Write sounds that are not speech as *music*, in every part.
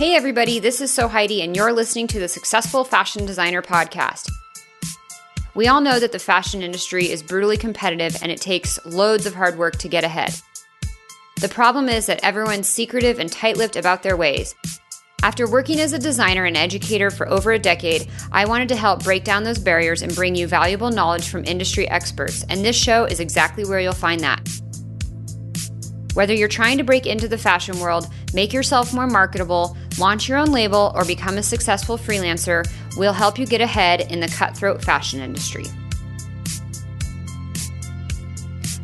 Hey, everybody, this is Sew Heidi, and you're listening to the Successful Fashion Designer Podcast. We all know that the fashion industry is brutally competitive and it takes loads of hard work to get ahead. The problem is that everyone's secretive and tight lipped about their ways. After working as a designer and educator for over a decade, I wanted to help break down those barriers and bring you valuable knowledge from industry experts, and this show is exactly where you'll find that. Whether you're trying to break into the fashion world, make yourself more marketable, launch your own label, or become a successful freelancer, we'll help you get ahead in the cutthroat fashion industry.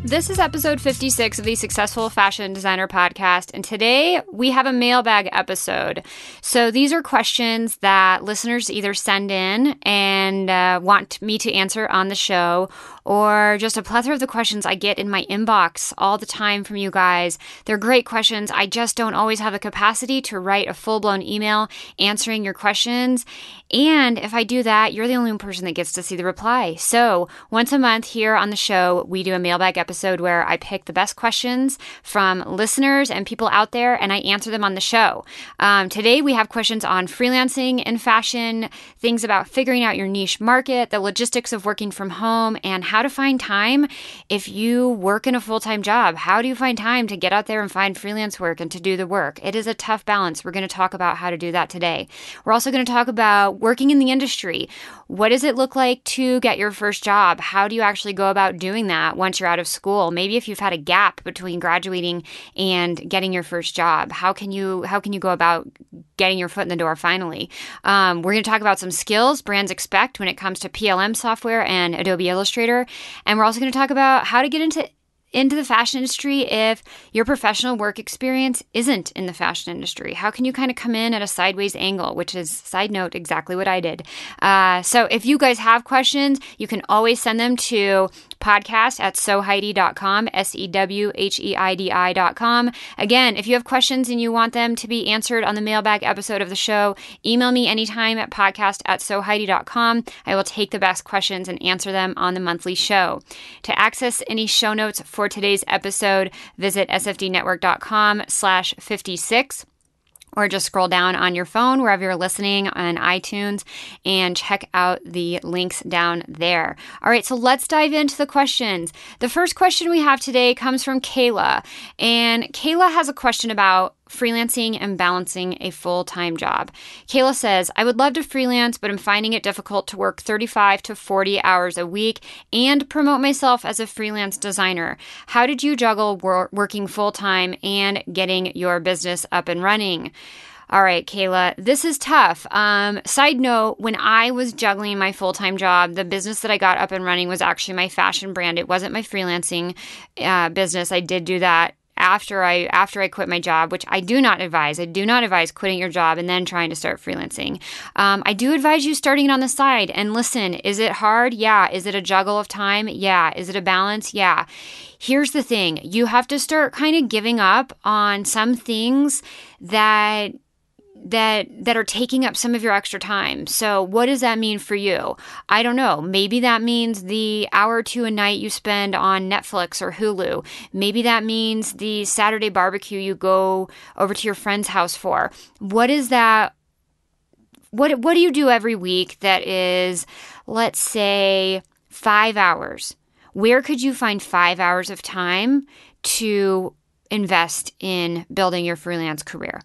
This is episode 56 of the Successful Fashion Designer Podcast, and today we have a mailbag episode. So these are questions that listeners either send in and uh, want me to answer on the show, or just a plethora of the questions I get in my inbox all the time from you guys. They're great questions. I just don't always have the capacity to write a full blown email answering your questions. And if I do that, you're the only person that gets to see the reply. So once a month here on the show, we do a mailbag episode where I pick the best questions from listeners and people out there and I answer them on the show. Um, today we have questions on freelancing and fashion, things about figuring out your niche market, the logistics of working from home, and how how to find time if you work in a full time job. How do you find time to get out there and find freelance work and to do the work? It is a tough balance. We're going to talk about how to do that today. We're also going to talk about working in the industry. What does it look like to get your first job? How do you actually go about doing that once you're out of school? Maybe if you've had a gap between graduating and getting your first job, how can you how can you go about getting your foot in the door finally? Um, we're going to talk about some skills brands expect when it comes to PLM software and Adobe Illustrator. And we're also going to talk about how to get into into the fashion industry if your professional work experience isn't in the fashion industry? How can you kind of come in at a sideways angle, which is, side note, exactly what I did? Uh, so if you guys have questions, you can always send them to podcast at sewheidi.com, S E W H E I D I.com. Again, if you have questions and you want them to be answered on the mailbag episode of the show, email me anytime at podcast at sewheidi.com. I will take the best questions and answer them on the monthly show. To access any show notes for today's episode, visit sfdnetwork.com slash 56 or just scroll down on your phone wherever you're listening on iTunes and check out the links down there. All right, so let's dive into the questions. The first question we have today comes from Kayla, and Kayla has a question about freelancing and balancing a full time job. Kayla says, I would love to freelance, but I'm finding it difficult to work 35 to 40 hours a week and promote myself as a freelance designer. How did you juggle wor- working full time and getting your business up and running? All right, Kayla, this is tough. Um, side note, when I was juggling my full time job, the business that I got up and running was actually my fashion brand. It wasn't my freelancing uh, business. I did do that after I after I quit my job, which I do not advise. I do not advise quitting your job and then trying to start freelancing. Um, I do advise you starting it on the side. And listen, is it hard? Yeah. Is it a juggle of time? Yeah. Is it a balance? Yeah. Here's the thing: you have to start kind of giving up on some things that that that are taking up some of your extra time. So, what does that mean for you? I don't know. Maybe that means the hour two a night you spend on Netflix or Hulu. Maybe that means the Saturday barbecue you go over to your friend's house for. What is that what what do you do every week that is let's say 5 hours? Where could you find 5 hours of time to invest in building your freelance career.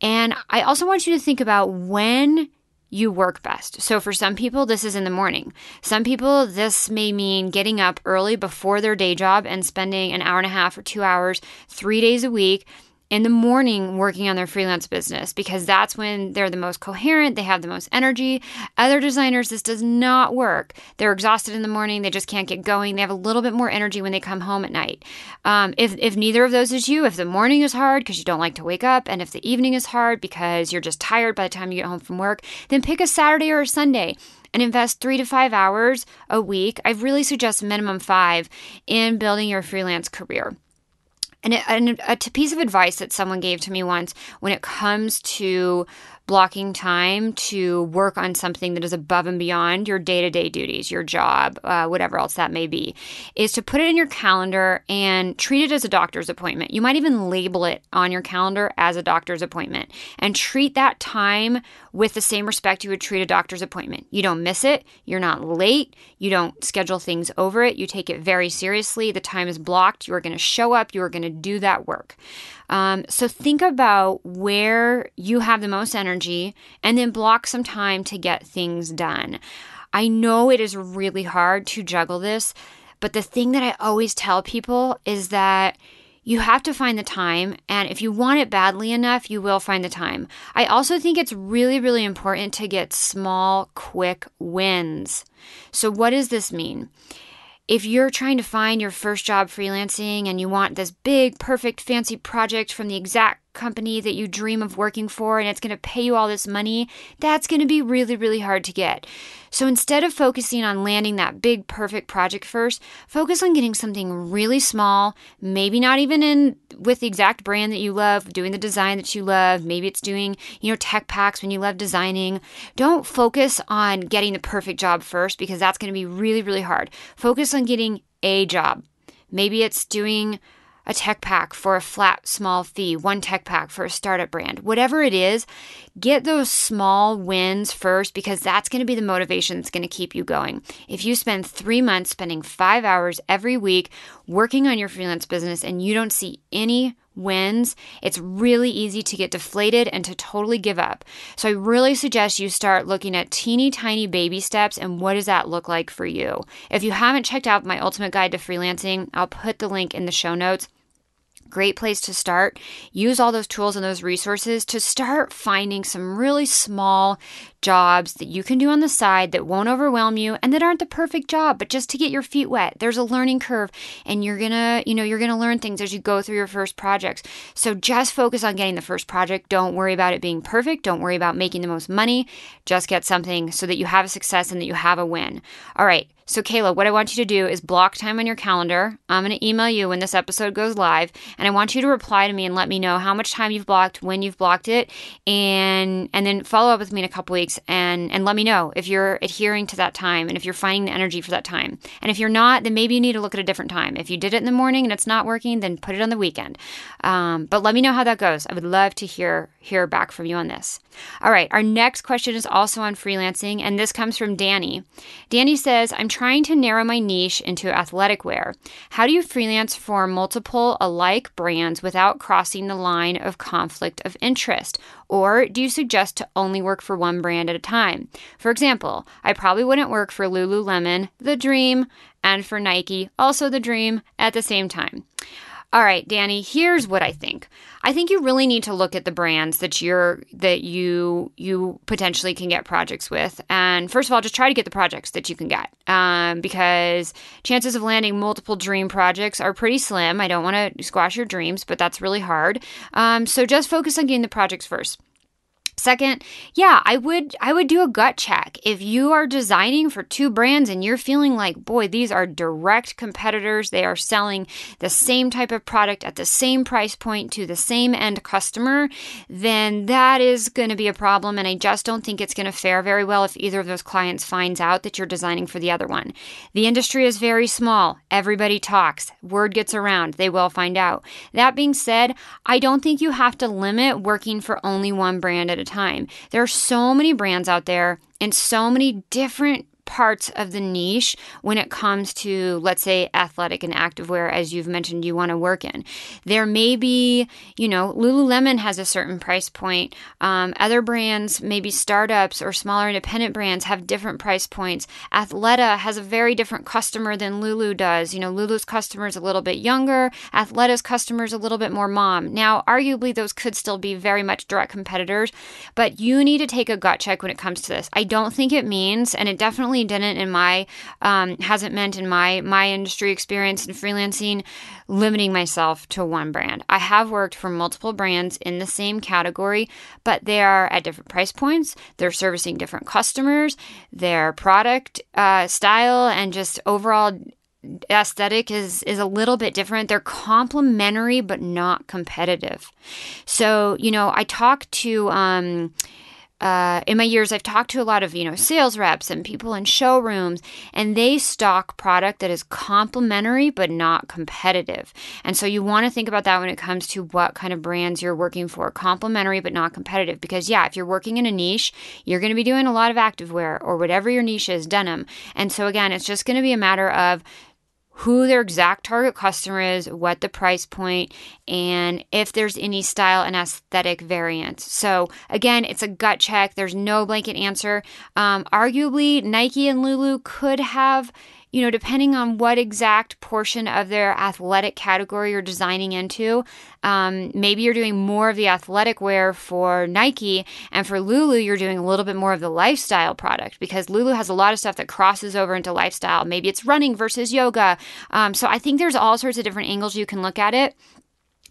And I also want you to think about when you work best. So, for some people, this is in the morning. Some people, this may mean getting up early before their day job and spending an hour and a half or two hours, three days a week in the morning working on their freelance business because that's when they're the most coherent, they have the most energy. Other designers, this does not work. They're exhausted in the morning, they just can't get going. They have a little bit more energy when they come home at night. Um, if, if neither of those is you, if the morning is hard because you don't like to wake up, and if the evening is hard because you're just tired by the time you get home from work, then pick a Saturday or a Sunday and invest three to five hours a week. I really suggest minimum five in building your freelance career. And, a piece of advice that someone gave to me once when it comes to blocking time to work on something that is above and beyond your day to day duties, your job, uh, whatever else that may be, is to put it in your calendar and treat it as a doctor's appointment. You might even label it on your calendar as a doctor's appointment and treat that time with the same respect you would treat a doctor's appointment. You don't miss it, you're not late, you don't schedule things over it, you take it very seriously. The time is blocked, you are going to show up, you are going to do that work. Um, so think about where you have the most energy and then block some time to get things done. I know it is really hard to juggle this, but the thing that I always tell people is that you have to find the time, and if you want it badly enough, you will find the time. I also think it's really, really important to get small, quick wins. So, what does this mean? If you're trying to find your first job freelancing and you want this big, perfect, fancy project from the exact company that you dream of working for and it's going to pay you all this money, that's going to be really, really hard to get. So instead of focusing on landing that big, perfect project first, focus on getting something really small, maybe not even in with the exact brand that you love, doing the design that you love. Maybe it's doing, you know, tech packs when you love designing. Don't focus on getting the perfect job first because that's going to be really, really hard. Focus on getting a job. Maybe it's doing a tech pack for a flat, small fee, one tech pack for a startup brand, whatever it is, get those small wins first because that's going to be the motivation that's going to keep you going. If you spend three months spending five hours every week working on your freelance business and you don't see any wins, it's really easy to get deflated and to totally give up. So I really suggest you start looking at teeny tiny baby steps and what does that look like for you. If you haven't checked out my ultimate guide to freelancing, I'll put the link in the show notes great place to start. Use all those tools and those resources to start finding some really small jobs that you can do on the side that won't overwhelm you and that aren't the perfect job, but just to get your feet wet. There's a learning curve and you're going to, you know, you're going to learn things as you go through your first projects. So just focus on getting the first project. Don't worry about it being perfect. Don't worry about making the most money. Just get something so that you have a success and that you have a win. All right. So, Kayla, what I want you to do is block time on your calendar. I'm going to email you when this episode goes live, and I want you to reply to me and let me know how much time you've blocked, when you've blocked it, and and then follow up with me in a couple weeks and and let me know if you're adhering to that time and if you're finding the energy for that time. And if you're not, then maybe you need to look at a different time. If you did it in the morning and it's not working, then put it on the weekend. Um, but let me know how that goes. I would love to hear hear back from you on this. All right, our next question is also on freelancing, and this comes from Dani. Dani says, I'm to narrow my niche into athletic wear. How do you freelance for multiple alike brands without crossing the line of conflict of interest? Or do you suggest to only work for one brand at a time? For example, I probably wouldn't work for Lululemon, The Dream, and for Nike, also The Dream, at the same time. All right, Dani, here's what I think. I think you really need to look at the brands that you're that you you potentially can get projects with. And first of all, just try to get the projects that you can get. Um, because chances of landing multiple dream projects are pretty slim. I don't want to squash your dreams, but that's really hard. Um, so just focus on getting the projects first. Second, yeah, I would I would do a gut check. If you are designing for two brands and you're feeling like, boy, these are direct competitors, they are selling the same type of product at the same price point to the same end customer, then that is going to be a problem and I just don't think it's going to fare very well if either of those clients finds out that you're designing for the other one. The industry is very small. Everybody talks. Word gets around. They will find out. That being said, I don't think you have to limit working for only one brand at a time. There are so many brands out there and so many different parts of the niche when it comes to, let's say, athletic and activewear, as you've mentioned, you want to work in. There may be, you know, Lululemon has a certain price point. Um, other brands, maybe startups or smaller independent brands, have different price points. Athleta has a very different customer than Lulu does. You know, Lulu's customer is a little bit younger, Athleta's customer is a little bit more mom. Now, arguably, those could still be very much direct competitors, but you need to take a gut check when it comes to this. I don't think it means, and it definitely didn't in my um, hasn't meant in my my industry experience in freelancing limiting myself to one brand. I have worked for multiple brands in the same category, but they are at different price points. They're servicing different customers. Their product uh, style and just overall aesthetic is is a little bit different. They're complementary but not competitive. So, you know, I talk to um uh, in my years, I've talked to a lot of, you know, sales reps and people in showrooms, and they stock product that is complementary but not competitive. And so you want to think about that when it comes to what kind of brands you're working for complementary but not competitive. Because, yeah, if you're working in a niche, you're going to be doing a lot of activewear or whatever your niche is, denim. And so, again, it's just going to be a matter of who their exact target customer is, what the price point, and if there's any style and aesthetic variance. So, again, it's a gut check. There's no blanket answer. Um, arguably, Nike and Lulu could have you know, depending on what exact portion of their athletic category you're designing into, um, maybe you're doing more of the athletic wear for Nike, and for Lulu, you're doing a little bit more of the lifestyle product because Lulu has a lot of stuff that crosses over into lifestyle. Maybe it's running versus yoga. Um, so I think there's all sorts of different angles you can look at it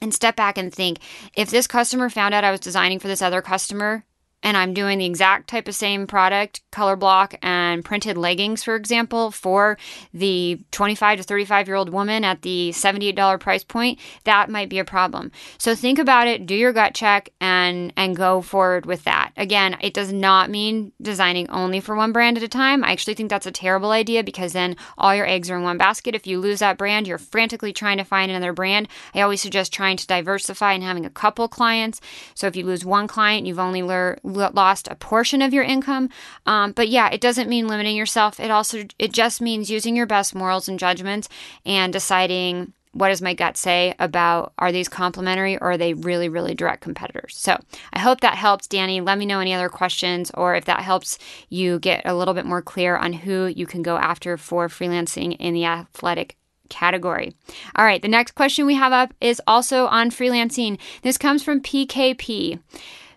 and step back and think if this customer found out I was designing for this other customer, and I'm doing the exact type of same product, color block and printed leggings, for example, for the 25 to 35 year old woman at the $78 price point, that might be a problem. So think about it, do your gut check and and go forward with that. Again, it does not mean designing only for one brand at a time. I actually think that's a terrible idea because then all your eggs are in one basket. If you lose that brand, you're frantically trying to find another brand. I always suggest trying to diversify and having a couple clients. So if you lose one client, you've only learned lost a portion of your income. Um, but yeah, it doesn't mean limiting yourself. It also it just means using your best morals and judgments and deciding what does my gut say about are these complementary or are they really really direct competitors so i hope that helps Dani let me know any other questions or if that helps you get a little bit more clear on who you can go after for freelancing in the athletic category. All right, the next question we have up is also on freelancing. This comes from PKP.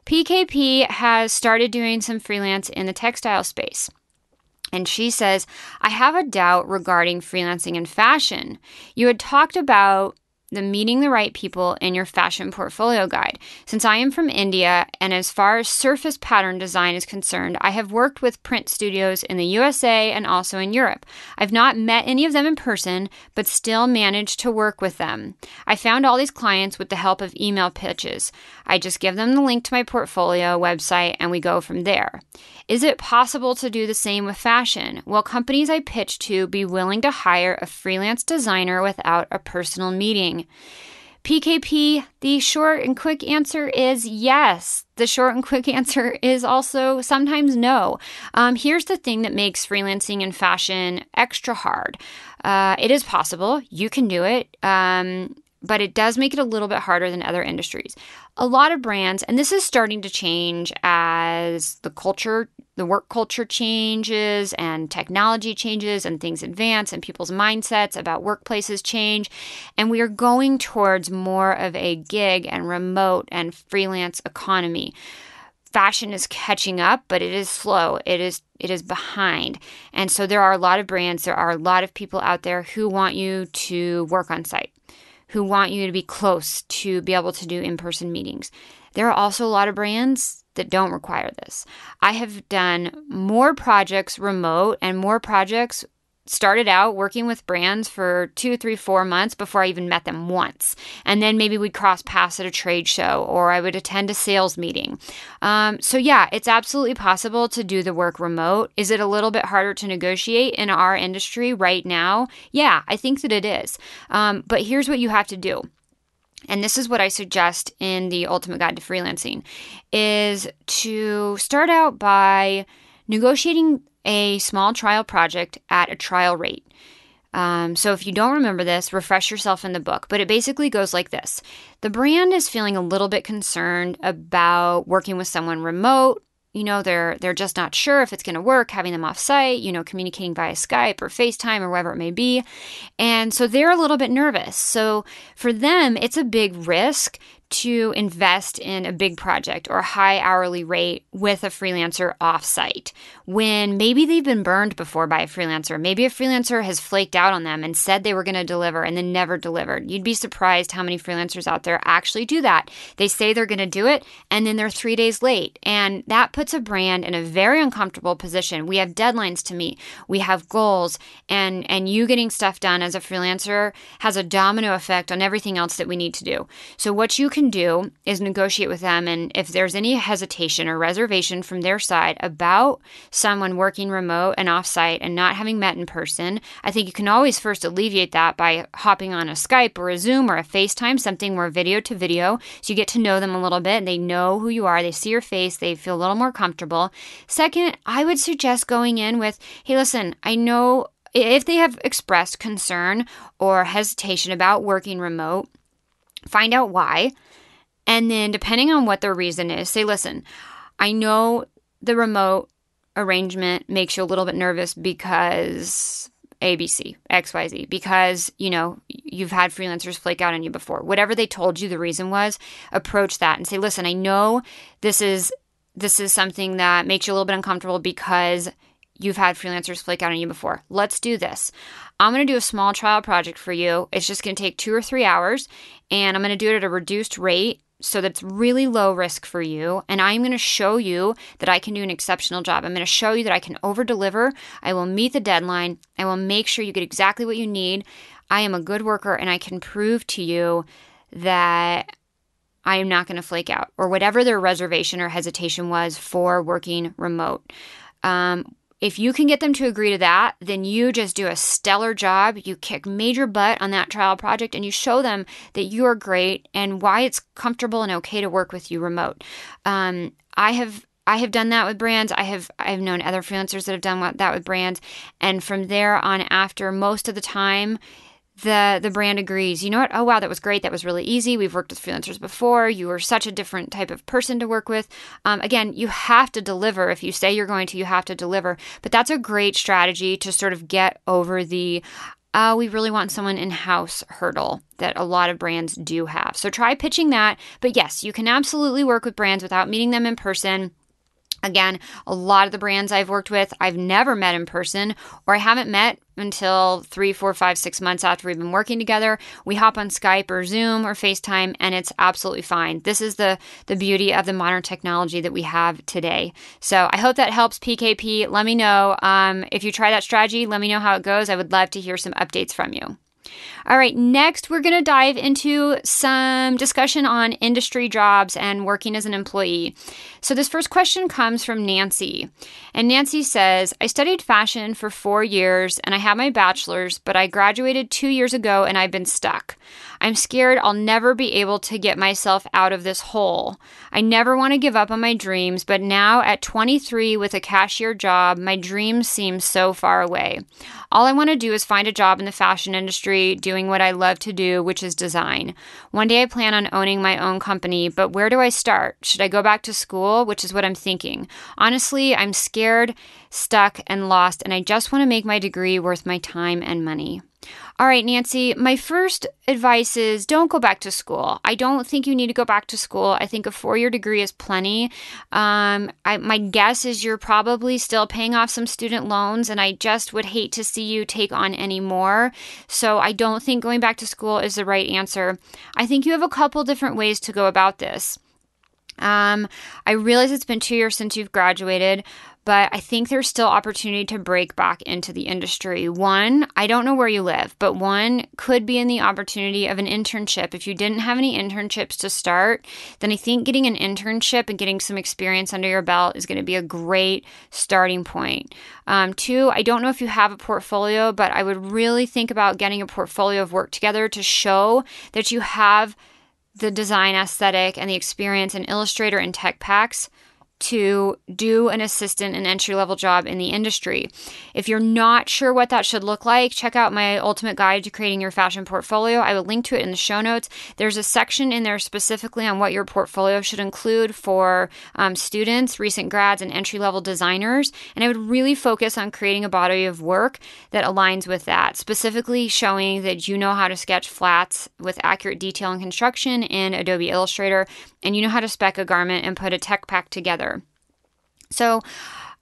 PKP has started doing some freelance in the textile space. And she says, I have a doubt regarding freelancing in fashion. You had talked about the Meeting the Right People in Your Fashion Portfolio Guide. Since I am from India, and as far as surface pattern design is concerned, I have worked with print studios in the USA and also in Europe. I've not met any of them in person, but still managed to work with them. I found all these clients with the help of email pitches. I just give them the link to my portfolio website and we go from there. Is it possible to do the same with fashion? Will companies I pitch to be willing to hire a freelance designer without a personal meeting? PKP, the short and quick answer is yes. The short and quick *laughs* answer is also sometimes no. Um, here's the thing that makes freelancing in fashion extra hard. Uh, it is possible, you can do it. Um, but it does make it a little bit harder than other industries. A lot of brands, and this is starting to change as the culture, the work culture changes and technology changes and things advance and people's mindsets about workplaces change. And we are going towards more of a gig and remote and freelance economy. Fashion is catching up, but it is slow. It is it is behind. And so there are a lot of brands, there are a lot of people out there who want you to work on site who want you to be close to be able to do in person meetings. There are also a lot of brands that don't require this. I have done more projects remote and more projects started out working with brands for two, three, four months before I even met them once. And then maybe we'd cross paths at a trade show or I would attend a sales meeting. Um, so, yeah, it's absolutely possible to do the work remote. Is it a little bit harder to negotiate in our industry right now? Yeah, I think that it is. Um, but here's what you have to do. And this is what I suggest in the Ultimate Guide to Freelancing is to start out by negotiating a small trial project at a trial rate. Um, so if you don't remember this, refresh yourself in the book. But it basically goes like this The brand is feeling a little bit concerned about working with someone remote. You know, they're they're just not sure if it's going to work having them off site, you know, communicating via Skype or FaceTime or whatever it may be. And so they're a little bit nervous. So for them, it's a big risk to invest in a big project or a high hourly rate with a freelancer offsite when maybe they've been burned before by a freelancer. Maybe a freelancer has flaked out on them and said they were going to deliver and then never delivered. You'd be surprised how many freelancers out there actually do that. They say they're going to do it and then they're three days late. And that puts a brand in a very uncomfortable position. We have deadlines to meet, we have goals, and, and you getting stuff done as a freelancer has a domino effect on everything else that we need to do. So, what you can can do is negotiate with them. And if there's any hesitation or reservation from their side about someone working remote and offsite and not having met in person, I think you can always first alleviate that by hopping on a Skype or a Zoom or a FaceTime, something where video to video. So you get to know them a little bit. And they know who you are, they see your face, they feel a little more comfortable. Second, I would suggest going in with, hey, listen, I know if they have expressed concern or hesitation about working remote, find out why. And then, depending on what their reason is, say, listen, I know the remote arrangement makes you a little bit nervous because ABC, XYZ, because, you know, you've had freelancers flake out on you before. Whatever they told you the reason was, approach that and say, listen, I know this is this is something that makes you a little bit uncomfortable because you've had freelancers flake out on you before. Let's do this. I'm going to do a small trial project for you. It's just going to take two or three hours, and I'm going to do it at a reduced rate so that's really low risk for you. And I'm going to show you that I can do an exceptional job. I'm going to show you that I can over deliver. I will meet the deadline. I will make sure you get exactly what you need. I am a good worker, and I can prove to you that I am not going to flake out, or whatever their reservation or hesitation was for working remote. Um, if you can get them to agree to that, then you just do a stellar job. You kick major butt on that trial project and you show them that you're great and why it's comfortable and okay to work with you remote. Um, I have I have done that with brands. I have I've known other freelancers that have done that with brands, and from there on after, most of the time, the the brand agrees you know what? Oh wow that was great. That was really easy. We've worked with freelancers before. You were such a different type of person to work with. Um, again you have to deliver. If you say you're going to you have to deliver. But that's a great strategy to sort of get over the uh, we really want someone in house hurdle that a lot of brands do have. So try pitching that. But yes, you can absolutely work with brands without meeting them in person. Again, a lot of the brands I've worked with, I've never met in person, or I haven't met until three, four, five, six months after we've been working together. We hop on Skype or Zoom or FaceTime, and it's absolutely fine. This is the the beauty of the modern technology that we have today. So I hope that helps PKP. Let me know um, if you try that strategy. Let me know how it goes. I would love to hear some updates from you. All right, next we're going to dive into some discussion on industry jobs and working as an employee. So, this first question comes from Nancy. And Nancy says, I studied fashion for four years and I have my bachelor's, but I graduated two years ago and I've been stuck. I'm scared I'll never be able to get myself out of this hole. I never want to give up on my dreams, but now at 23 with a cashier job, my dreams seem so far away. All I want to do is find a job in the fashion industry doing what I love to do, which is design. One day I plan on owning my own company, but where do I start? Should I go back to school, which is what I'm thinking? Honestly, I'm scared, stuck, and lost, and I just want to make my degree worth my time and money. All right, Nancy, my first advice is don't go back to school. I don't think you need to go back to school. I think a four year degree is plenty. Um, I, my guess is you're probably still paying off some student loans, and I just would hate to see you take on any more. So I don't think going back to school is the right answer. I think you have a couple different ways to go about this. Um, I realize it's been two years since you've graduated, but I think there's still opportunity to break back into the industry. One, I don't know where you live, but one could be in the opportunity of an internship. If you didn't have any internships to start, then I think getting an internship and getting some experience under your belt is going to be a great starting point. Um, two, I don't know if you have a portfolio, but I would really think about getting a portfolio of work together to show that you have the design aesthetic and the experience in Illustrator and Tech Packs to do an assistant and entry level job in the industry. If you're not sure what that should look like, check out my ultimate guide to creating your fashion portfolio. I will link to it in the show notes. There's a section in there specifically on what your portfolio should include for um, students, recent grads, and entry level designers. And I would really focus on creating a body of work that aligns with that, specifically showing that you know how to sketch flats with accurate detail and construction in Adobe Illustrator, and you know how to spec a garment and put a tech pack together. So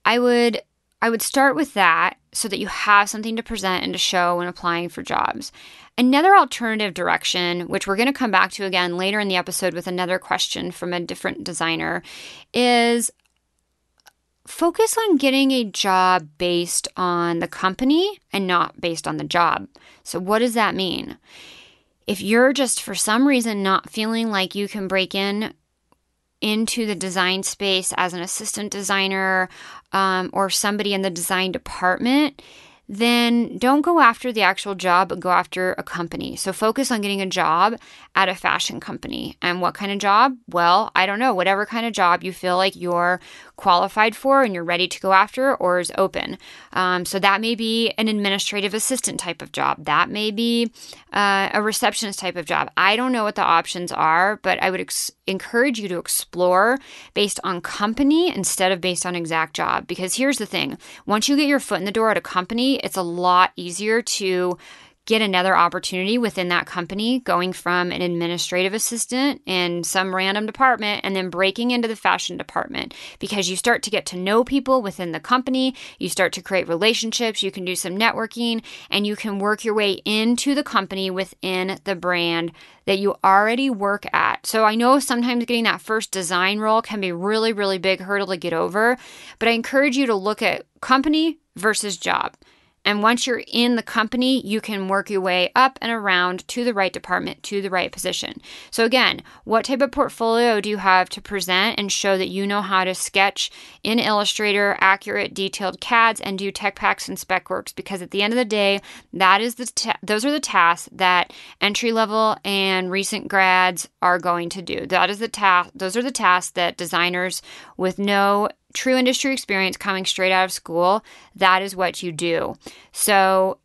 I would I would start with that so that you have something to present and to show when applying for jobs. Another alternative direction, which we're going to come back to again later in the episode with another question from a different designer, is focus on getting a job based on the company and not based on the job. So, what does that mean? if you're just for some reason not feeling like you can break in into the design space as an assistant designer um, or somebody in the design department, then don't go after the actual job, but go after a company. So focus on getting a job at a fashion company. And what kind of job? Well, I don't know, whatever kind of job you feel like you're qualified for and you're ready to go after or is open. Um, so that may be an administrative assistant type of job. That may be uh, a receptionist type of job. I don't know what the options are, but I would ex- encourage you to explore based on company instead of based on exact job. Because here's the thing once you get your foot in the door at a company, it's a lot easier to get another opportunity within that company, going from an administrative assistant in some random department and then breaking into the fashion department because you start to get to know people within the company, you start to create relationships, you can do some networking, and you can work your way into the company within the brand that you already work at. So I know sometimes getting that first design role can be really, really big hurdle to get over, but I encourage you to look at company versus job. And once you're in the company, you can work your way up and around to the right department, to the right position. So, again, what type of portfolio do you have to present and show that you know how to sketch in Illustrator accurate, detailed CADs and do tech packs and spec works? Because at the end of the day, that is the ta- those are the tasks that entry level and recent grads are going to do. That is the task. Those are the tasks that designers with no true industry experience coming straight out of school, that is what you do. So,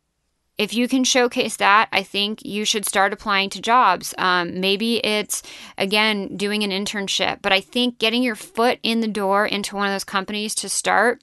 if you can showcase that, I think you should start applying to jobs. Um, maybe it's, again, doing an internship, but I think getting your foot in the door into one of those companies to start.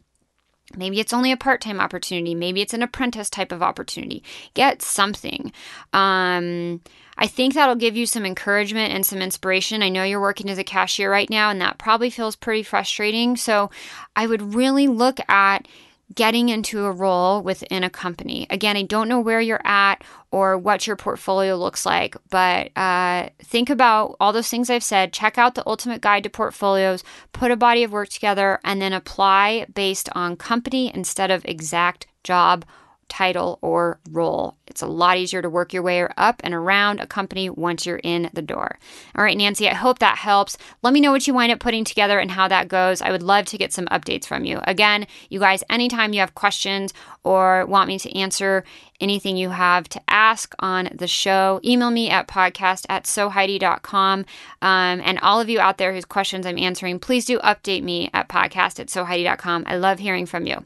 Maybe it's only a part time opportunity. Maybe it's an apprentice type of opportunity. Get something. Um, I think that'll give you some encouragement and some inspiration. I know you're working as a cashier right now, and that probably feels pretty frustrating. So I would really look at getting into a role within a company. Again, I don't know where you're at or what your portfolio looks like, but uh, think about all those things I've said. Check out the Ultimate Guide to Portfolios, put a body of work together, and then apply based on company instead of exact job title, or role. It's a lot easier to work your way up and around a company once you're in the door. All right, Nancy, I hope that helps. Let me know what you wind up putting together and how that goes. I would love to get some updates from you. Again, you guys, anytime you have questions or want me to answer anything you have to ask on the show, email me at podcast at sewheidi.com. Um, and all of you out there whose questions I'm answering, please do update me at podcast at sewheidi.com. I love hearing from you.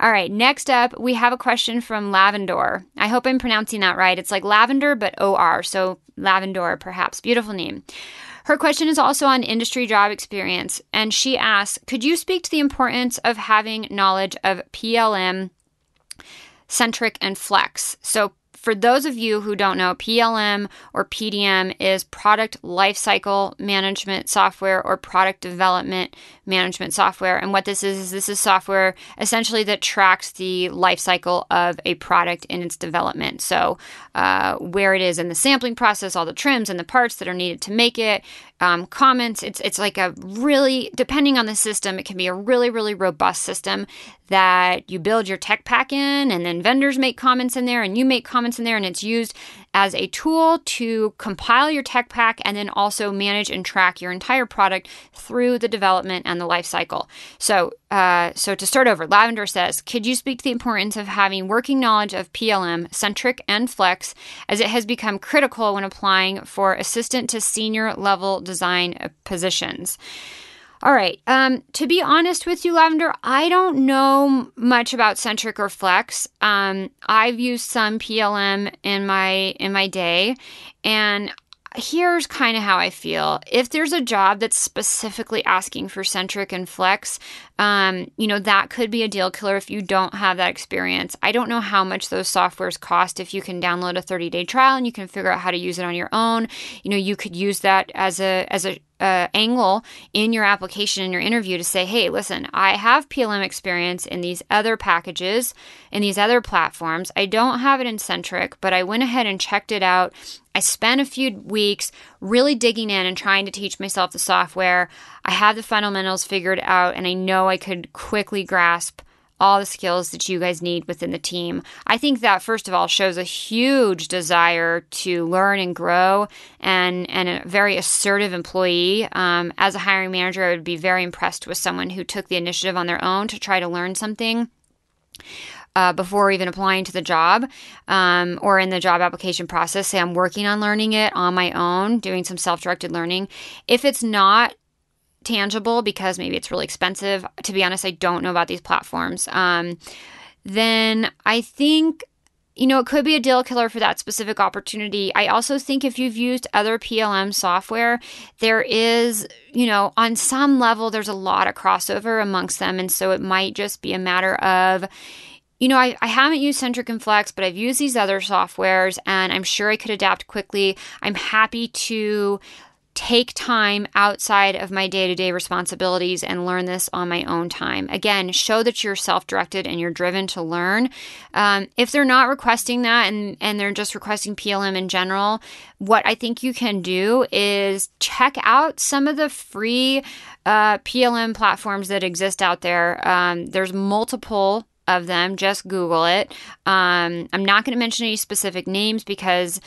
All right, next up, we have a question from Lavendor. I hope I'm pronouncing that right. It's like lavender, but OR. So Lavendor, perhaps. Beautiful name. Her question is also on industry job experience, and she asks Could you speak to the importance of having knowledge of PLM, centric, and flex? So, for those of you who don't know, PLM or PDM is product lifecycle management software or product development management software. And what this is, is this is software essentially that tracks the lifecycle of a product in its development. So, uh, where it is in the sampling process, all the trims and the parts that are needed to make it, um, comments. It's it's like a really depending on the system, it can be a really really robust system that you build your tech pack in, and then vendors make comments in there, and you make comments in there, and it's used as a tool to compile your tech pack and then also manage and track your entire product through the development and the life cycle. So, uh, so to start over, Lavendor says, could you speak to the importance of having working knowledge of PLM, centric and flex, as it has become critical when applying for assistant to senior level design positions? All right. Um, to be honest with you, Lavendor, I don't know much about Centric or Flex. Um, I've used some PLM in my in my day, and here's kind of how I feel. If there's a job that's specifically asking for centric and flex, um, you know, that could be a deal killer if you don't have that experience. I don't know how much those softwares cost if you can download a 30 day trial and you can figure out how to use it on your own. You know, you could use that as a, as a, uh, angle in your application in your interview to say, hey, listen, I have PLM experience in these other packages, in these other platforms. I don't have it in Centric, but I went ahead and checked it out I spent a few weeks really digging in and trying to teach myself the software. I have the fundamentals figured out, and I know I could quickly grasp all the skills that you guys need within the team. I think that first of all shows a huge desire to learn and grow and and a very assertive employee. Um, as a hiring manager, I would be very impressed with someone who took the initiative on their own to try to learn something. Uh, before even applying to the job um, or in the job application process, say I'm working on learning it on my own, doing some self directed learning. If it's not tangible because maybe it's really expensive. To be honest, I don't know about these platforms. Um, then I think you know, it could be a deal killer for that specific opportunity. I also think if you've used other PLM software, there is, you know, on some level, there's a lot of crossover amongst them. And so it might just be a matter of, you know, I, I haven't used Centric and Flex, but I've used these other softwares and I'm sure I could adapt quickly. I'm happy to take time outside of my day to day responsibilities and learn this on my own time. Again, show that you're self directed and you're driven to learn. Um, if they're not requesting that and, and they're just requesting PLM in general, what I think you can do is check out some of the free uh, PLM platforms that exist out there. Um, there's multiple of them. Just Google it. Um, I'm not going to mention any specific names because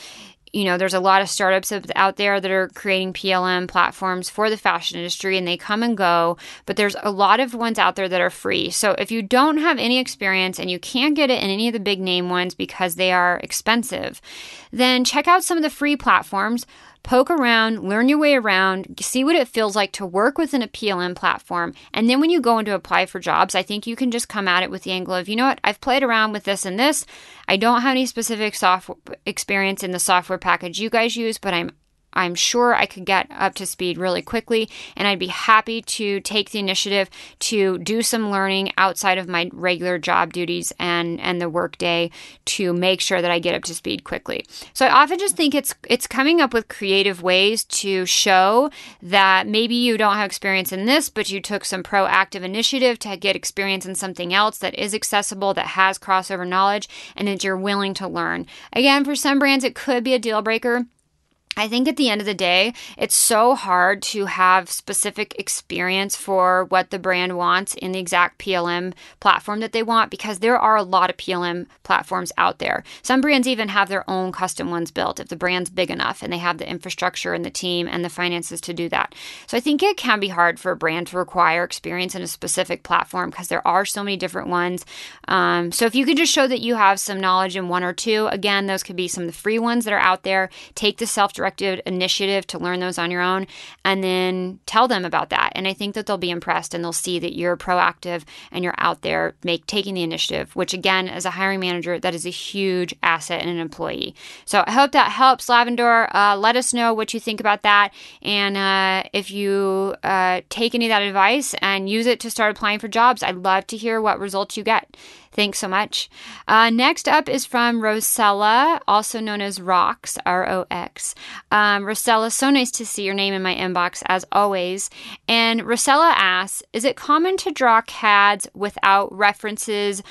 you know, there's a lot of startups out there that are creating PLM platforms for the fashion industry and they come and go, but there's a lot of ones out there that are free. So if you don't have any experience and you can't get it in any of the big name ones because they are expensive, then check out some of the free platforms poke around, learn your way around, see what it feels like to work within a PLM platform. And then when you go into apply for jobs, I think you can just come at it with the angle of, you know what, I've played around with this and this. I don't have any specific software experience in the software package you guys use, but I'm I'm sure I could get up to speed really quickly, and I'd be happy to take the initiative to do some learning outside of my regular job duties and and the workday to make sure that I get up to speed quickly. So I often just think it's it's coming up with creative ways to show that maybe you don't have experience in this, but you took some proactive initiative to get experience in something else that is accessible, that has crossover knowledge, and that you're willing to learn. Again, for some brands, it could be a deal breaker. I think at the end of the day, it's so hard to have specific experience for what the brand wants in the exact PLM platform that they want because there are a lot of PLM platforms out there. Some brands even have their own custom ones built if the brand's big enough and they have the infrastructure and the team and the finances to do that. So I think it can be hard for a brand to require experience in a specific platform because there are so many different ones. Um, so if you could just show that you have some knowledge in one or two, again, those could be some of the free ones that are out there. Take the self directed initiative to learn those on your own and then tell them about that. And I think that they'll be impressed and they'll see that you're proactive and you're out there make taking the initiative, which again, as a hiring manager, that is a huge asset in an employee. So I hope that helps, Lavendor. Uh, let us know what you think about that. And uh, if you uh, take any of that advice and use it to start applying for jobs, I'd love to hear what results you get. Thanks so much. Uh, next up is from Rosella, also known as Rox, R O X. Um, Rosella, so nice to see your name in my inbox as always. And Rosella asks Is it common to draw CADs without references?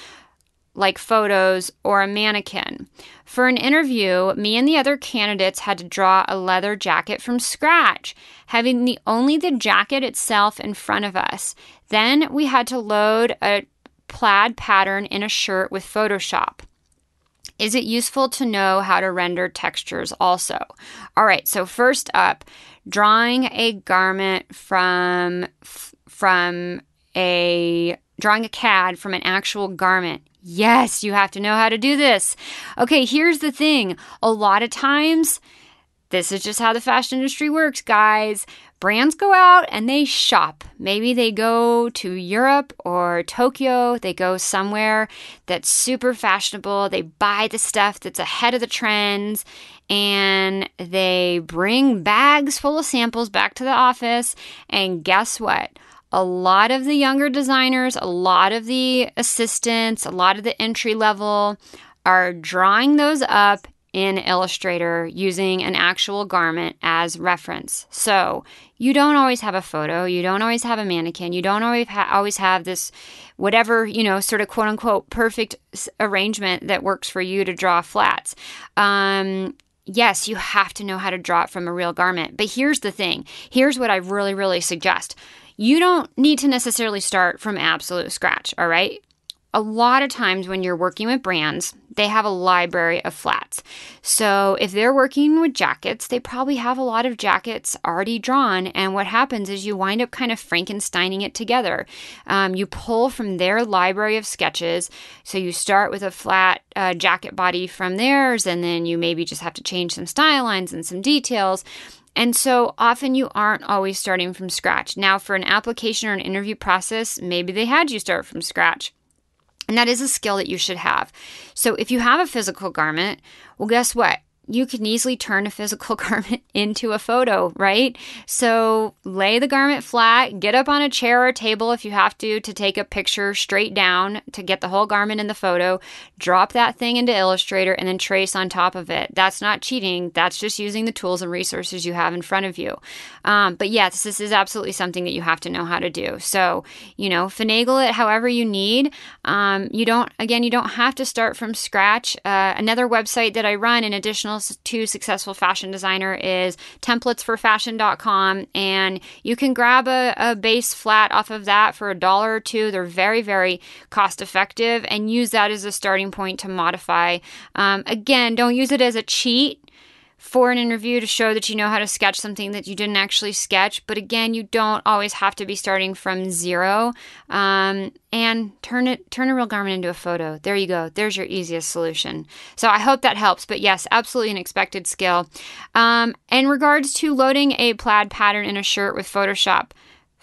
like photos or a mannequin. For an interview, me and the other candidates had to draw a leather jacket from scratch, having the only the jacket itself in front of us. Then we had to load a plaid pattern in a shirt with Photoshop. Is it useful to know how to render textures also? All right, so first up, drawing a garment from from a drawing a CAD from an actual garment. Yes, you have to know how to do this. Okay, here's the thing. A lot of times this is just how the fashion industry works, guys brands go out and they shop. Maybe they go to Europe or Tokyo, they go somewhere that's super fashionable, they buy the stuff that's ahead of the trends, and they bring bags full of samples back to the office. And guess what? A lot of the younger designers, a lot of the assistants, a lot of the entry level are drawing those up in Illustrator using an actual garment as reference. So you don't always have a photo, you don't always have a mannequin, you don't always, ha- always have this whatever, you know, sort of quote unquote perfect arrangement that works for you to draw flats. Um, yes, you have to know how to draw it from a real garment. But here's the thing here's what I really, really suggest. You don't need to necessarily start from absolute scratch, all right? a lot of times when you're working with brands, they have a library of flats. So if they're working with jackets, they probably have a lot of jackets already drawn. And what happens is you wind up kind of Frankensteining it together. Um, you pull from their library of sketches. So you start with a flat uh, jacket body from theirs, and then you maybe just have to change some style lines and some details. And so often you aren't always starting from scratch. Now, for an application or an interview process, maybe they had you start from scratch. And that is a skill that you should have. So if you have a physical garment, well, guess what? You can easily turn a physical *laughs* garment into a photo, right? So lay the garment flat, get up on a chair or table if you have to to take a picture straight down to get the whole garment in the photo, drop that thing into Illustrator and then trace on top of it. That's not cheating, that's just using the tools and resources you have in front of you. Um, but yes, this is absolutely something that you have to know how to do. So, you know, finagle it however you need. Um, you don't, again, you don't have to start from scratch. Uh, another website that I run in additional to Successful Fashion Designer is templates4fashion.com. And you can grab a, a base flat off of that for a dollar or two. They're very, very cost effective and use that as a starting point to modify. Um, again, don't use it as a cheat for an interview to show that you know how to sketch something that you didn't actually sketch. But again, you don't always have to be starting from zero. Um, and turn it turn a real garment into a photo. There you go. There's your easiest solution. So I hope that helps. But yes, absolutely an expected skill. Um, in regards to loading a plaid pattern in a shirt with Photoshop.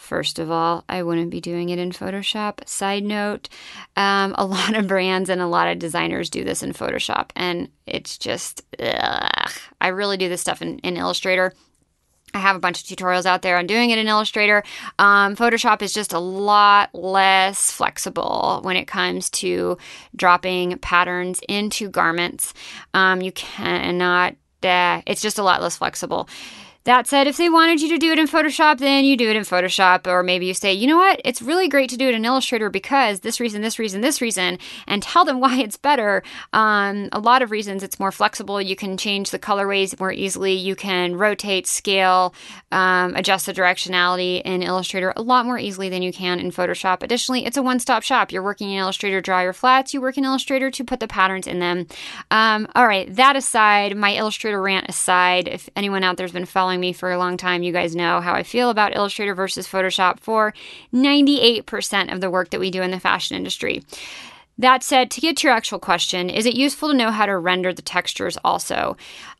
First of all, I wouldn't be doing it in Photoshop. Side note, um, a *laughs* lot of brands and a lot of designers do this in Photoshop, and it's just, ugh. I really do this stuff in, in Illustrator. I have a bunch of tutorials out there on doing it in Illustrator. Um, Photoshop is just a lot less flexible when it comes to dropping patterns into garments. Um, you cannot, uh, it's just a lot less flexible. That said, if they wanted you to do it in Photoshop, then you do it in Photoshop. Or maybe you say, you know what, it's really great to do it in Illustrator because this reason, this reason, this reason, and tell them *laughs* why it's better. Um, a lot of reasons it's more flexible. You can change the colorways more easily. You can rotate, scale, um, adjust the directionality in Illustrator a lot more easily than you can in Photoshop. Additionally, it's a one stop shop. You're working in Illustrator, draw your flats, you work in Illustrator to put the patterns in them. Um, all right, that aside, my Illustrator rant aside, if anyone out there's been following following me for a long time, you guys know how I feel about Illustrator versus Photoshop for 98% of the work that we do in the fashion industry. That said, to get to your actual question, is it useful to know how to render the textures also?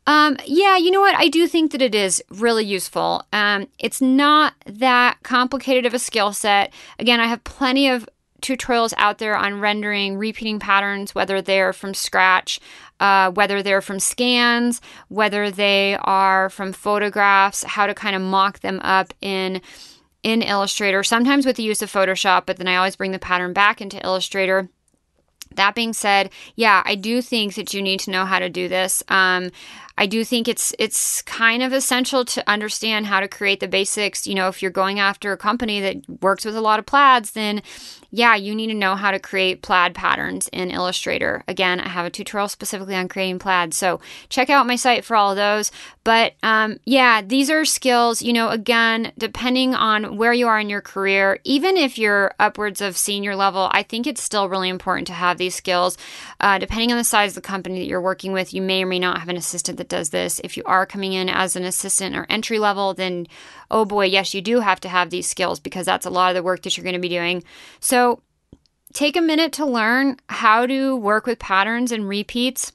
Um, yeah, you know what? I do think that it is really useful. Um, it's not that complicated of a skill set. Again, I have plenty of tutorials out there on rendering repeating patterns, whether they're from scratch, uh, whether they're from scans, whether they are from photographs, how to kind of mock them up in in Illustrator, sometimes with the use of Photoshop, but then I always bring the pattern back into Illustrator. That being said, yeah, I do think that you need to know how to do this. Um, I do think it's it's kind of essential to understand how to create the basics. You know, if you're going after a company that works with a lot of plaids, then yeah, you need to know how to create plaid patterns in Illustrator. Again, I have a tutorial specifically on creating plaid, so check out my site for all of those. But um, yeah, these are skills, you know, again, depending on where you are in your career, even if you're upwards of senior level, I think it's still really important to have these skills. Uh, depending on the size of the company that you're working with, you may or may not have an assistant that does this. If you are coming in as an assistant or entry level, then oh boy, yes, you do have to have these skills because that's a lot of the work that you're going to be doing. So take a minute to learn how to work with patterns and repeats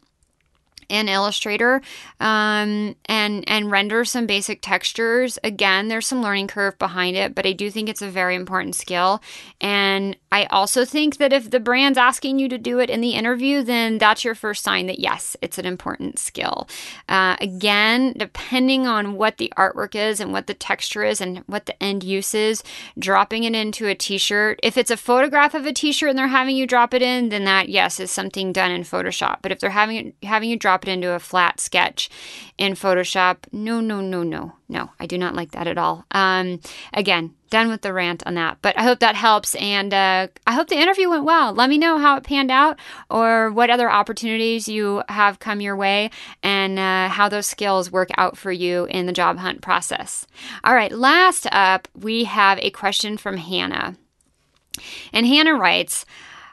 in Illustrator um, and and render some basic textures. Again, there's some learning curve behind it, but I do think it's a very important skill. And I also think that if the brand's asking you to do it in the interview, then that's your first sign that yes, it's an important skill. Uh, again, depending on what the artwork is and what the texture is and what the end use is, dropping it into a t shirt. If it's a photograph of a t shirt and they're having you drop it in, then that, yes, is something done in Photoshop. But if they're having, having you drop it into a flat sketch in Photoshop, no, no, no, no, no, I do not like that at all. Um, again, done with the rant on that. But I hope that helps. And uh, I hope the interview went well. Let me know how it panned out or what other opportunities you have come your way and uh, how those skills work out for you in the job hunt process. All right, last up, we have a question from Hannah. And Hannah writes,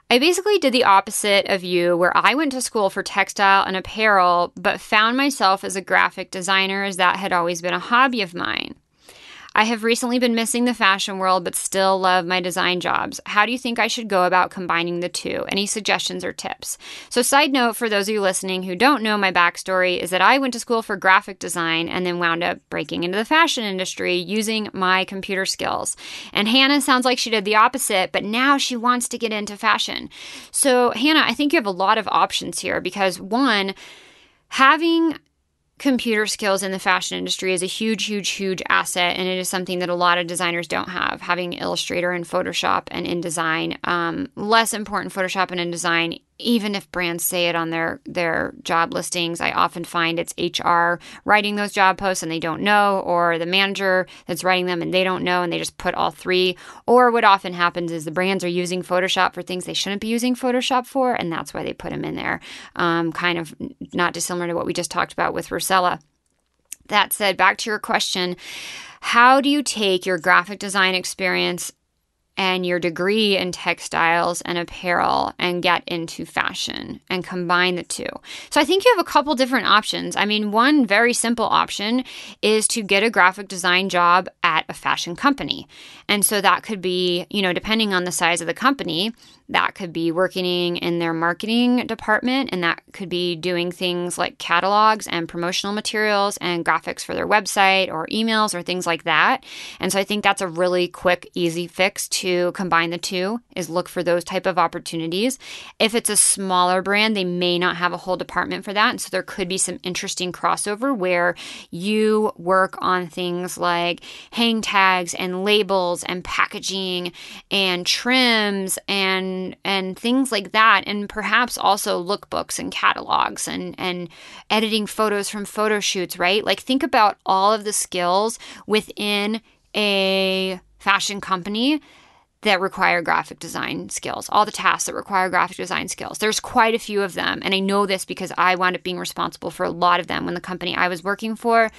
I basically did the opposite of you, where I went to school for textile and apparel, but found myself as a graphic designer, as that had always been a hobby of mine. I have recently been missing the fashion world, but still love my design jobs. How do you think I should go about combining the two? Any suggestions or tips? So, side note for those of you listening who don't know my backstory is that I went to school for graphic design and then wound up breaking into the fashion industry using my computer skills. And Hannah sounds like she did the opposite, but now she wants to get into fashion. So, Hannah, I think you have a lot of options here because one, having computer skills in the fashion industry is a huge, huge, huge asset, and it is something that a lot of designers don't have. Having Illustrator and Photoshop and InDesign, um, less important Photoshop and InDesign, even if brands say it on their their job listings. I often find it's HR writing those job posts and they don't know, or the manager that's writing them and they don't know, and they just put all three. Or what often happens is the brands are using Photoshop for things they shouldn't be using Photoshop for, and that's why they put them in there. Um, kind of not dissimilar to what we just talked about with Rosella. That said, back to your question how do you take your graphic design experience and your degree in textiles and apparel and get into fashion and combine the two. So I think you have a couple different options. I mean, one very simple option is to get a graphic design job at a fashion company. And so that could be, you know, depending on the size of the company, that could be working in their marketing department, and that could be doing things like catalogs and promotional materials and graphics for their website or emails or things like that. And so I think that's a really quick, easy fix to combine the two is look for those type of opportunities. If it's a smaller brand, they may not have a whole department for that. And so there could be some interesting crossover where you work on things like hang tags and labels and packaging and trims and and things like that and perhaps also lookbooks and catalogs and and editing photos from photo shoots right like think about all of the skills within a fashion company that require graphic design skills, all the tasks that require graphic design skills. There's quite a few of them. And I know this because I wound up being responsible for a lot of them when the company I was working for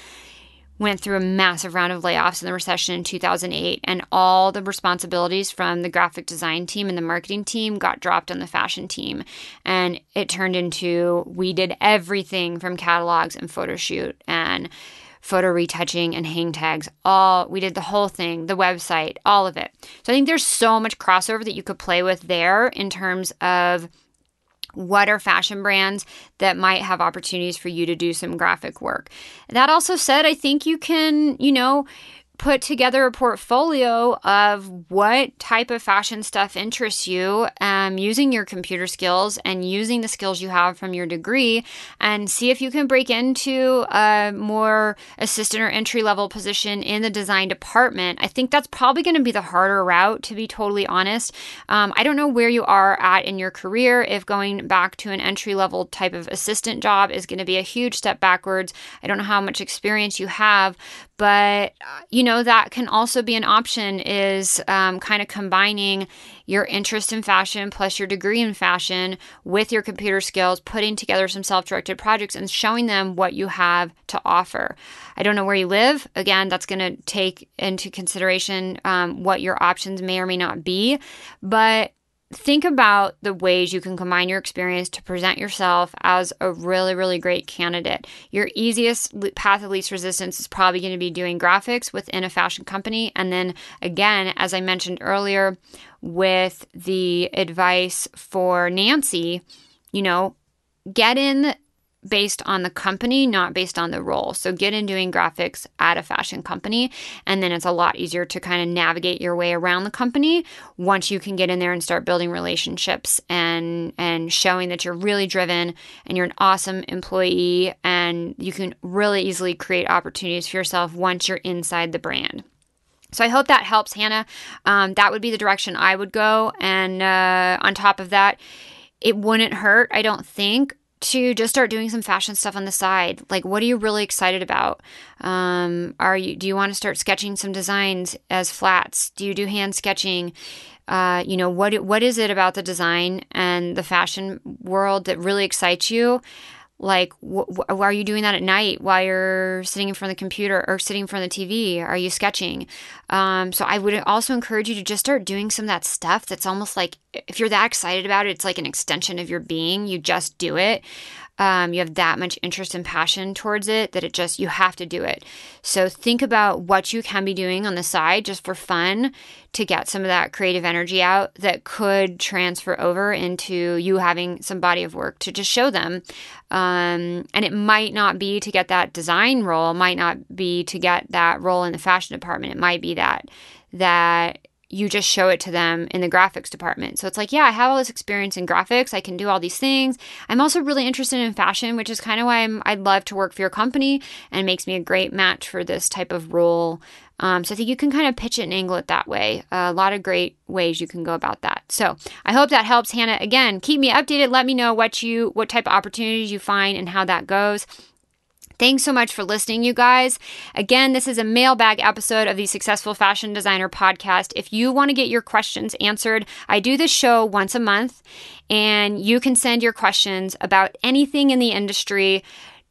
went through a massive round of layoffs in the recession in 2008, and all the responsibilities from the graphic design team and the marketing team got dropped on the fashion team. And it turned into we did everything from catalogs and photo shoot and photo retouching and hang tags all we did the whole thing the website all of it so i think there's so much crossover that you could play with there in terms of what are fashion brands that might have opportunities for you to do some graphic work. That also said, I think you can, you know, put together a portfolio of what type of fashion stuff interests you um, using your computer skills and using the skills you have from your degree and see if you can break into a more assistant or entry level position in the design department. I think that's probably going to be the harder route, to be totally honest. Um, I don't know where you are at in your career, if going back to an entry level type of assistant job is going to be a huge step backwards. I don't know how much experience you have, but uh, you know that can also be an option is um, kind of combining your interest in fashion plus your degree in fashion with your computer skills putting together some self-directed projects and showing them what you have to offer. I don't know where you live. Again that's going to take into consideration um, what your options may or may not be. But think about the ways you can combine your experience to present yourself as a really, really great candidate. Your easiest path of least resistance is probably going to be doing graphics within a fashion company. And then again, as I mentioned earlier, with the advice for Nancy, you know, get in based on the company, not based on the role. So get in doing graphics at a fashion company, and then it's a lot easier to kind of navigate your way around the company once you can get in there and start building relationships and and showing that you're really driven and you're an awesome employee and you can really easily create opportunities for yourself once you're inside the brand. So I hope that helps, Hannah. Um, that would be the direction I would go, and uh, on top of that it wouldn't hurt, I don't think, to just start doing some fashion stuff on the side. Like, what are you really excited about? Um, are you do you want to start sketching some designs as flats? Do you do hand sketching? Uh, you know what what is it about the design and the fashion world that really excites you? Like wh- wh- are you doing that at night while you're sitting in front of the computer or sitting in front of the tv are you sketching um, so i would also encourage you to just start doing some of that stuff that's almost like if you're that excited about it, it's like an extension of your being. You just do it. Um, you have that much interest and passion towards it that it just, you have to do it. So think about what you can be doing on the side just for fun to get some of that creative energy out that could transfer over into you having some body of work to just show them. Um, and it might not be to get that design role, might not be to get that role in the fashion department. It might be that, that you just show it to them in the graphics department. So it's like, yeah, I have all this experience in graphics. I can do all these things. I'm also really interested in fashion, which is kind of why I'm, I'd love to work for your company and makes me a great match for this type of role. Um, so I think you can kind of pitch it and angle it that way. Uh, a lot of great ways you can go about that. So I hope that helps, Hannah. Again, keep me updated. Let me know what you, what type of opportunities you find and how that goes. Thanks so much for listening, you guys. Again, this is a mailbag episode of the Successful Fashion Designer podcast. If you want to get your questions answered, I do this show once a month, and you can send your questions about anything in the industry.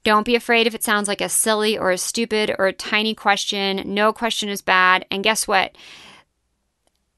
Don't be afraid if it sounds like a silly or a stupid or a tiny question. No question is bad. And guess what?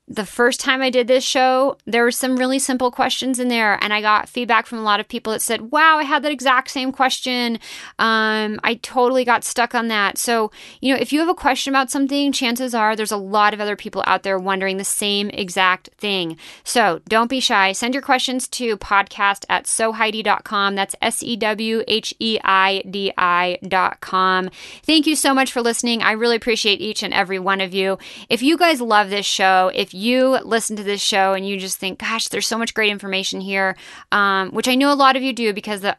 The first time I did this show, there were some really simple questions in there, and I got feedback from a lot of people that said, "Wow, I had that exact same question. Um, I totally got stuck on that." So, you know, if you have a question about something, chances are there's a lot of other people out there wondering the same exact thing. So, don't be shy. Send your questions to podcast at sewheidi.com. That's s e w h e i d i dot com. Thank you so much for listening. I really appreciate each and every one of you. If you guys love this show, if you listen to this show and you just think, gosh, there's so much great information here, um, which I know a lot of you do because the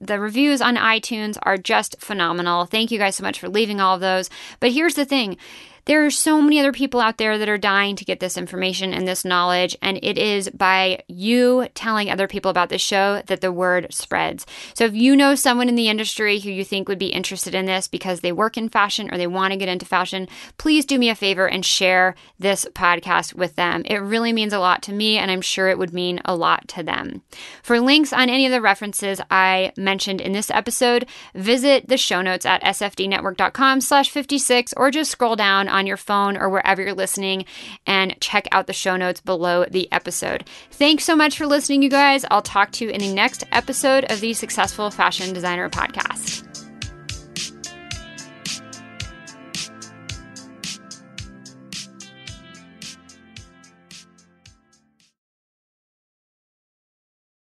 the reviews on iTunes are just phenomenal. Thank you guys so much for leaving all of those. But here's the thing there are so many other people out there that are dying to get this information and this knowledge, and it is by you telling other people about this show that the word spreads. So if you know someone in the industry who you think would be interested in this because they work in fashion or they want to get into fashion, please do me a favor and share this podcast with them. It really means a lot to me, and I'm sure it would mean a lot to them. For links on any of the references I mentioned in this episode, visit the show notes at sfdnetwork.com slash 56 or just scroll down on your phone or wherever you're listening and check out the show notes below the episode. Thanks so much for listening, you guys. I'll talk to you in the next episode of the Successful Fashion Designer Podcast.